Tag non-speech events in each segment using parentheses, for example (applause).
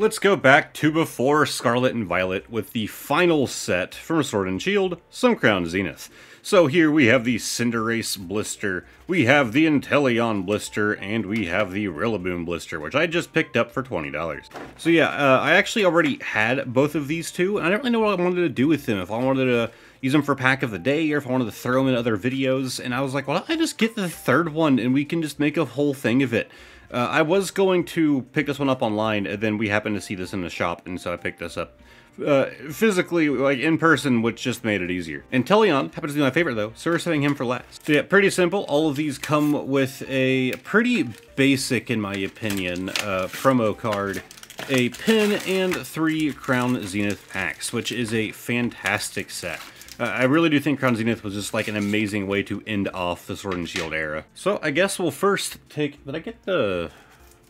Let's go back to before Scarlet and Violet with the final set from Sword and Shield, some Crown Zenith. So here we have the Cinderace blister, we have the Inteleon blister, and we have the Rillaboom blister, which I just picked up for $20. So yeah, uh, I actually already had both of these two, and I didn't really know what I wanted to do with them. If I wanted to use them for pack of the day, or if I wanted to throw them in other videos, and I was like, well, I just get the third one, and we can just make a whole thing of it. Uh, I was going to pick this one up online, and then we happened to see this in the shop, and so I picked this up. Uh, physically, like in person, which just made it easier. Inteleon happens to be my favorite though, so we're saving him for last. So yeah, pretty simple. All of these come with a pretty basic, in my opinion, uh, promo card, a pin, and three Crown Zenith packs, which is a fantastic set. Uh, I really do think Crown Zenith was just like an amazing way to end off the Sword and Shield era. So I guess we'll first take... Did I get the...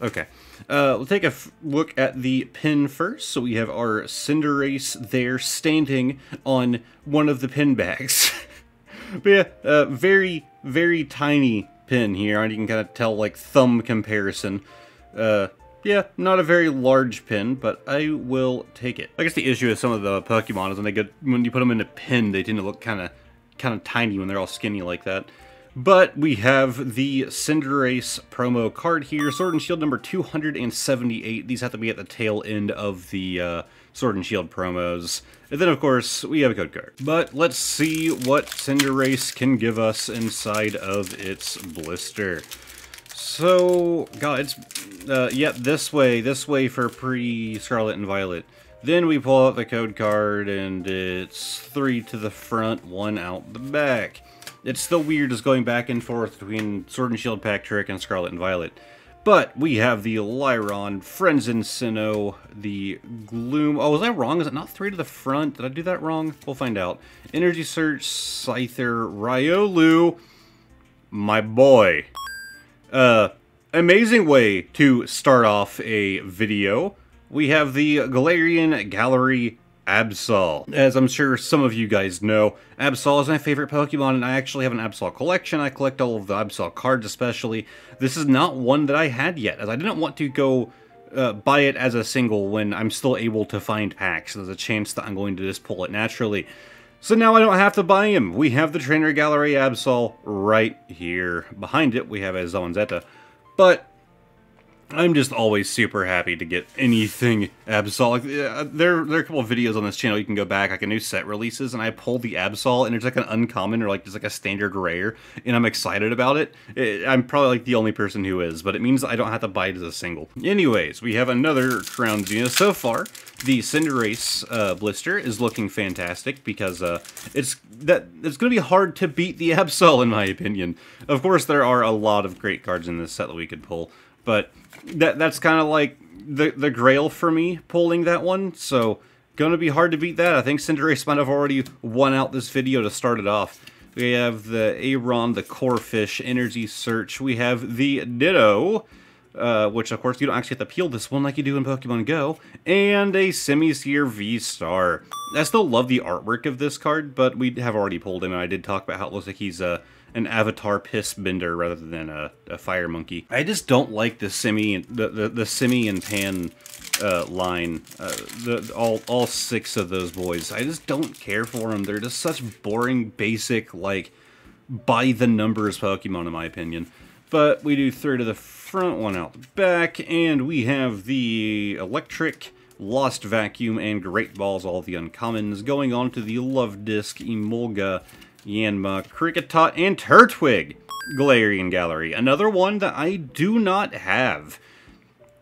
Okay. Uh, we'll take a look at the pin first. So we have our Cinderace there standing on one of the pin bags. (laughs) but yeah, uh, very, very tiny pin here. And you can kind of tell like thumb comparison. Uh, yeah, not a very large pin, but I will take it. I guess the issue with some of the Pokemon is when they get when you put them in a pin, they tend to look kind of kind of tiny when they're all skinny like that. But we have the Cinderace promo card here, Sword and Shield number 278. These have to be at the tail end of the uh, Sword and Shield promos. And then, of course, we have a code card. But let's see what Cinderace can give us inside of its blister. So, God, it's, uh, yep, this way, this way for pre-Scarlet and Violet. Then we pull out the code card, and it's three to the front, one out the back. It's still weird just going back and forth between Sword and Shield Pack Trick and Scarlet and Violet. But we have the Lairon, Friends in Sinnoh, the Gloom. Oh, was I wrong? Is it not three to the front? Did I do that wrong? We'll find out. Energy Search, Scyther, Riolu, my boy. Uh, amazing way to start off a video. We have the Galarian Gallery Absol. As I'm sure some of you guys know, Absol is my favorite Pokemon, and I actually have an Absol collection. I collect all of the Absol cards especially. This is not one that I had yet, as I didn't want to go uh, buy it as a single when I'm still able to find packs. There's a chance that I'm going to just pull it naturally. So now I don't have to buy him. We have the Trainer Gallery Absol right here. Behind it, we have a Zamazenta. But I'm just always super happy to get anything Absol. Like, there, there are a couple of videos on this channel you can go back, like a new set releases, and I pull the Absol, and it's like an uncommon or like just like a standard rare, and I'm excited about it. it. I'm probably like the only person who is, but it means I don't have to buy it as a single. Anyways, we have another Crown Zenith. So far, the Cinderace uh, blister is looking fantastic because uh, it's that it's going to be hard to beat the (laughs) Absol in my opinion. Of course, there are a lot of great cards in this set that we could pull, but that that's kind of like the the grail for me pulling that one. So gonna be hard to beat that. I think Cinderace might have already won out this video to start it off. We have the Aron, the Corphish, Energy Search. We have the Ditto, uh, which of course you don't actually have to peel this one like you do in Pokemon Go, and a Simisear V-Star. I still love the artwork of this card, but we have already pulled him, and I did talk about how it looks like he's uh, an avatar piss bender rather than a, a fire monkey. I just don't like the simi the the, the simi and pan uh, line. Uh, the all all six of those boys. I just don't care for them. They're just such boring, basic, like by the numbers Pokemon in my opinion. But we do three to the front, one out the back, and we have the electric. Lost Vacuum and Great Balls, all the uncommons, going on to the love disc, Emolga, Yanma, Kricketot, and Turtwig Galarian Gallery. Another one that I do not have.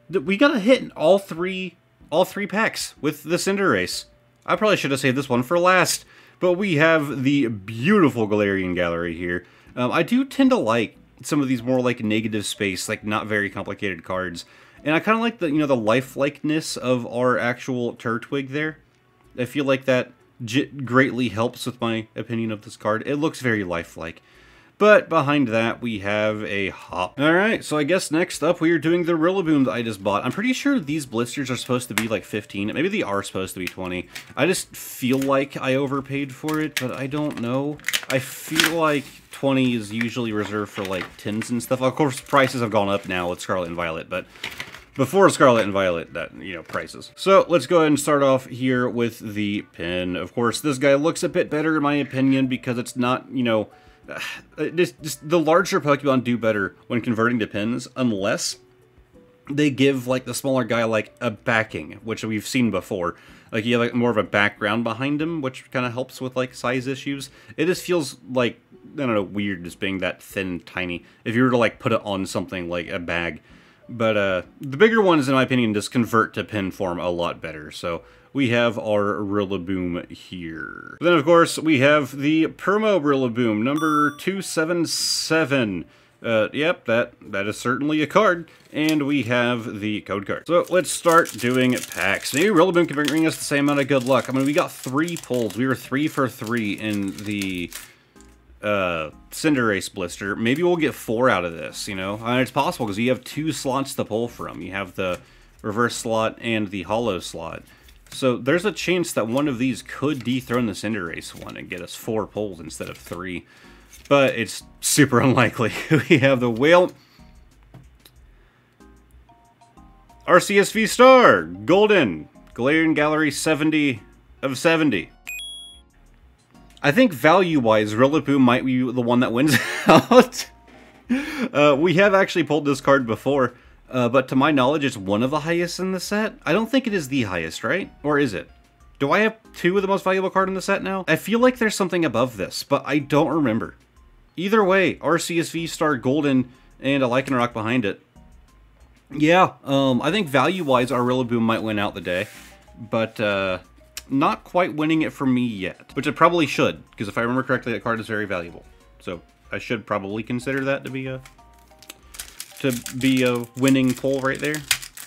We got a hit in all three, all three packs with the Cinderace. I probably should have saved this one for last, but we have the beautiful Galarian Gallery here. Um, I do tend to like some of these more like negative space, like not very complicated cards. And I kind of like the, you know, the lifelikeness of our actual Turtwig there. I feel like that greatly helps with my opinion of this card. It looks very lifelike. But behind that, we have a hop. Alright, so I guess next up we are doing the Rillaboom that I just bought. I'm pretty sure these blisters are supposed to be like 15. Maybe they are supposed to be 20. I just feel like I overpaid for it, but I don't know. I feel like 20 is usually reserved for like tins and stuff. Of course, prices have gone up now with Scarlet and Violet, but before Scarlet and Violet that, you know, prices. So let's go ahead and start off here with the pin. Of course, this guy looks a bit better in my opinion because it's not, you know, (sighs) just, just the larger Pokemon do better when converting to pins unless they give like the smaller guy like a backing, which we've seen before. Like you have like more of a background behind him, which kind of helps with like size issues. It just feels like I don't know weird just being that thin, tiny. If you were to like put it on something like a bag, but uh, the bigger ones, in my opinion, just convert to pin form a lot better. So we have our Rillaboom here. Then, of course, we have the Permo Rillaboom, number 277. Uh, yep, that, that is certainly a card. And we have the code card. So let's start doing packs. Maybe Rillaboom can bring us the same amount of good luck. I mean, we got three pulls. We were three for three in the uh, Cinderace blister. Maybe we'll get four out of this, you know? Mean, it's possible because you have two slots to pull from. You have the reverse slot and the holo slot. So there's a chance that one of these could dethrone the Cinderace one and get us four pulls instead of three. But it's super (laughs) unlikely. (laughs) we have the Whale... Arceus V-Star! Golden! Galarian Gallery 70 of 70. I think value-wise, Rillaboom might be the one that wins (laughs) out. uh, we have actually pulled this card before, uh, but to my knowledge, it's one of the highest in the set. I don't think it is the highest, right? Or is it? Do I have two of the most valuable card in the set now? I feel like there's something above this, but I don't remember. Either way, Arceus V-Star Golden and a Lycanroc behind it. Yeah, um, I think value-wise, our Rillaboom might win out the day. But, uh, not quite winning it for me yet, which it probably should, because if I remember correctly, that card is very valuable. So I should probably consider that to be a to be a winning pull right there,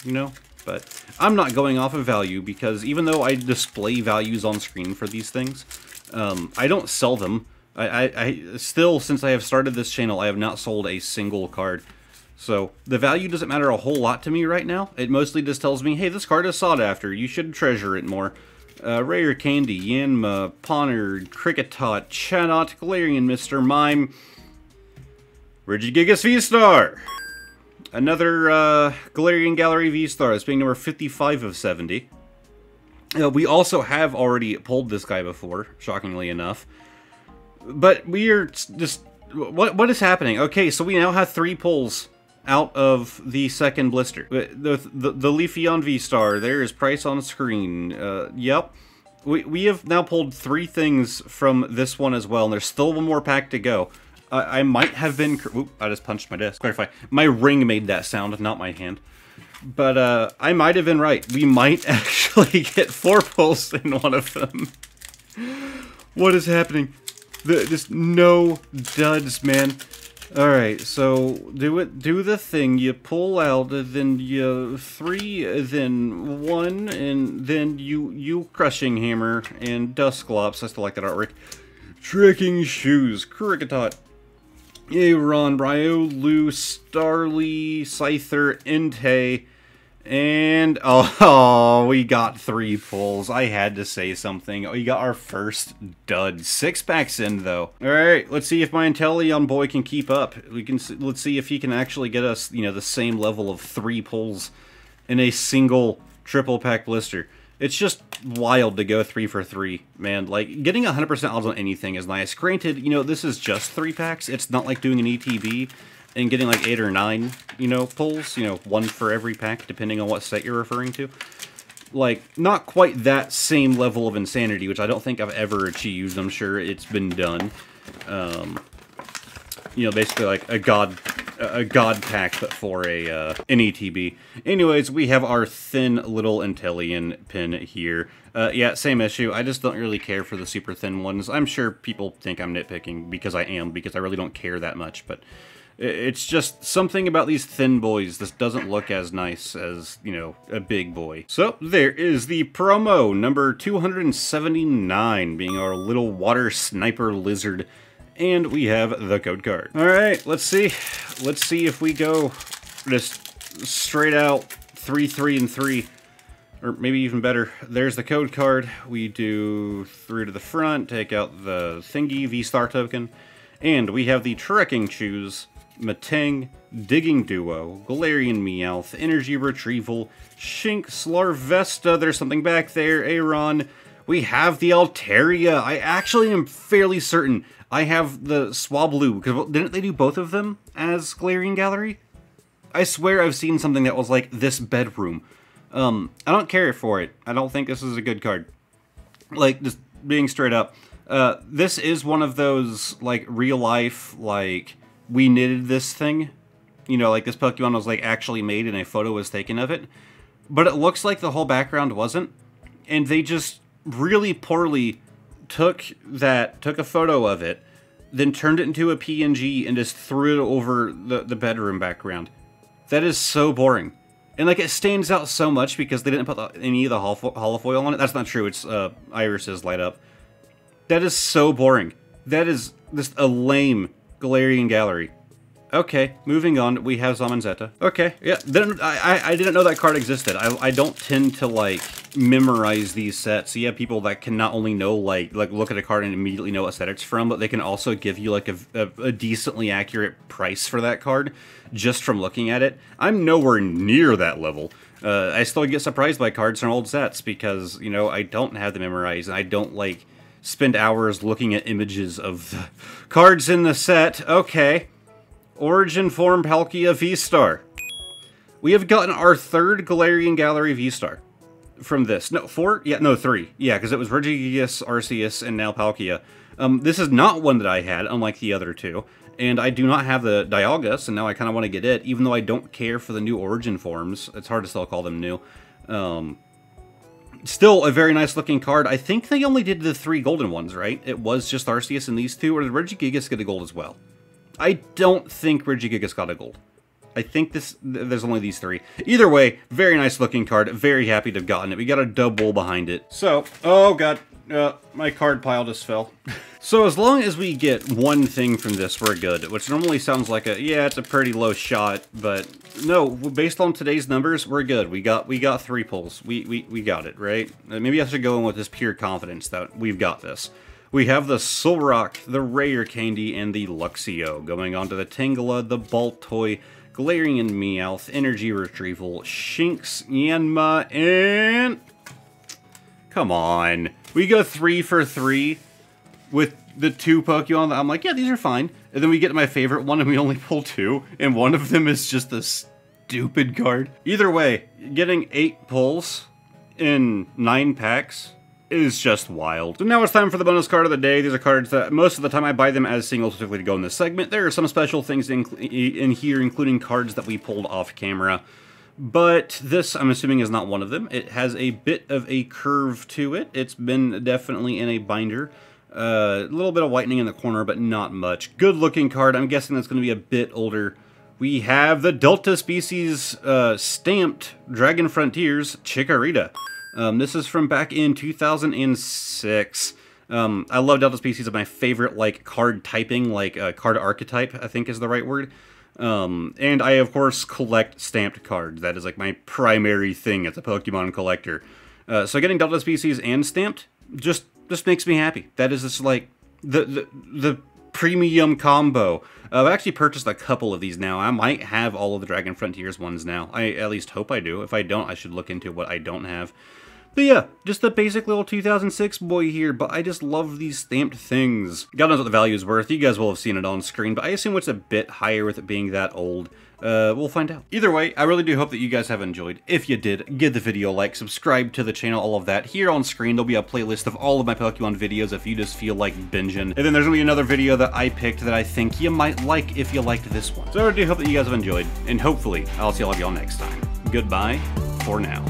you know. But I'm not going off of value because even though I display values on screen for these things, um, I don't sell them. I, I, I still, since I have started this channel, I have not sold a single card. So the value doesn't matter a whole lot to me right now. It mostly just tells me, hey, this card is sought after. You should treasure it more uh, Rare Candy, Yanma, Ponard, Kricketot, Chatot, Galarian, Mr. Mime, Regigigas V-Star. Another uh, Galarian Gallery V-Star, this being number 55 of 70. Uh, we also have already pulled this guy before, shockingly enough. But we are just... What What is happening? Okay, so we now have three pulls out of the second blister. The, the, the Leafeon V-Star, there is price on screen. Uh, yep. We, we have now pulled three things from this one as well, and there's still one more pack to go. I might have been... Oop, I just punched my desk. Clarify. My ring made that sound, not my hand. But uh, I might have been right. We might (laughs) actually get four pulls in one of them. what is happening? The, just no duds, man. Alright, so do it do the thing. You pull out, then you three, then one, and then you you crushing hammer and Dusclops. I still like that artwork. Trekking shoes, Kricketot, Aron, Riolu, Starly, Scyther, Entei, and, oh, (laughs) oh, we got three pulls. I had to say something. Oh, we got our first dud. Six packs in, though. All right, let's see if my Inteleon boy can keep up. We can Let's see if he can actually get us, you know, the same level of three pulls in a single triple pack blister. It's just wild to go three for three, man. Like, getting 100% odds on anything is nice. Granted, you know, this is just three packs. It's not like doing an ETB and getting like eight or nine, you know, pulls, you know, one for every pack, depending on what set you're referring to. Like, not quite that same level of insanity, which I don't think I've ever achieved. I'm sure it's been done. Um, you know, basically like a god a god pack, but for a uh, an ETB. Anyways, we have our thin little Inteleon pin here. Uh, yeah, same issue. I just don't really care for the super thin ones. I'm sure people think I'm nitpicking because I am, because I really don't care that much, but it's just something about these thin boys. This doesn't look as nice as, you know, a big boy. So there is the promo, number 279, being our little water sniper lizard. And we have the code card. All right, let's see. Let's see if we go just straight out 3, 3, and 3 or maybe even better, there's the code card. We do through to the front, take out the thingy V-Star token, and we have the Trekking Shoes Metang, Digging Duo, Galarian Meowth, Energy Retrieval, Shinx, Larvesta, there's something back there, Aron. We have the Altaria. I actually am fairly certain I have the Swablu, because didn't they do both of them as Galarian Gallery? I swear I've seen something that was like this bedroom. Um, I don't care for it. I don't think this is a good card. Like, just being straight up. Uh, this is one of those, like, real life, like, we knitted this thing. You know, like, this Pokemon was, like, actually made and a photo was taken of it. But it looks like the whole background wasn't. And they just really poorly took that, took a photo of it, then turned it into a PNG and just threw it over the, the bedroom background. That is so boring. And like it stands out so much because they didn't put any of the holofoil on it. That's not true. It's uh, irises light up. That is so boring. That is just a lame Galarian Gallery. Okay, moving on, we have Zamazenta. Okay, yeah, then I, I didn't know that card existed. I, I don't tend to, like, memorize these sets. You have people that can not only know, like, like look at a card and immediately know what set it's from, but they can also give you, like, a, a, a decently accurate price for that card just from looking at it. I'm nowhere near that level. Uh, I still get surprised by cards from old sets because, you know, I don't have them memorized and I don't, like, spend hours looking at images of (laughs) cards in the set. Okay. Origin Form Palkia V-Star. We have gotten our third Galarian Gallery V-Star from this. No, four? Yeah, no, three. Yeah, because it was Regigigas, Arceus, and now Palkia. Um, this is not one that I had, unlike the other two. And I do not have the Dialga, and now I kind of want to get it, even though I don't care for the new Origin forms. It's hard to still call them new. Um, still a very nice looking card. I think they only did the three golden ones, right? It was just Arceus and these two, or did Regigigas get a gold as well? I don't think Regigigas got a gold. I think this there's only these three. Either way, very nice looking card. Very happy to have gotten it. We got a double behind it. So, oh god, uh, my card pile just fell. (laughs) so as long as we get one thing from this, we're good. Which normally sounds like a, yeah, it's a pretty low shot, but no, based on today's numbers, we're good. We got we got three pulls. We, we, we got it, right? Uh, maybe I should go in with this pure confidence that we've got this. We have the Solrock, the Rare Candy, and the Luxio. Going on to the Tangela, the Baltoy, Galarian Meowth, Energy Retrieval, Shinx, Yanma, and... Come on. We go three for three with the two Pokemon that I'm like, yeah, these are fine. And then we get my favorite one and we only pull two, and one of them is just a stupid card. Either way, getting eight pulls in nine packs is just wild. So now it's time for the bonus card of the day. These are cards that most of the time I buy them as singles specifically to go in this segment. There are some special things in, in here, including cards that we pulled off camera. But this, I'm assuming, is not one of them. It has a bit of a curve to it. It's been definitely in a binder. Uh, a little bit of whitening in the corner, but not much. Good looking card. I'm guessing that's going to be a bit older. We have the Delta Species uh, stamped Dragon Frontiers Chikorita. Um, this is from back in 2006. Um, I love Delta Species of my favorite like card typing, like uh, card archetype, I think is the right word. Um, and I, of course, collect stamped cards. That is like my primary thing as a Pokemon collector. Uh, so getting Delta Species and stamped just just makes me happy. That is just like the the, the premium combo. I've actually purchased a couple of these now. I might have all of the Dragon Frontiers ones now. I at least hope I do. If I don't, I should look into what I don't have. But yeah, just a basic little 2006 boy here, but I just love these stamped things. God knows what the value is worth, you guys will have seen it on screen, but I assume it's a bit higher with it being that old. Uh, we'll find out. Either way, I really do hope that you guys have enjoyed. If you did, give the video a like, subscribe to the channel, all of that. Here on screen, there'll be a playlist of all of my Pokemon videos if you just feel like binging. And then there's gonna be another video that I picked that I think you might like if you liked this one. So I do hope that you guys have enjoyed, and hopefully, I'll see all of y'all next time. Goodbye for now.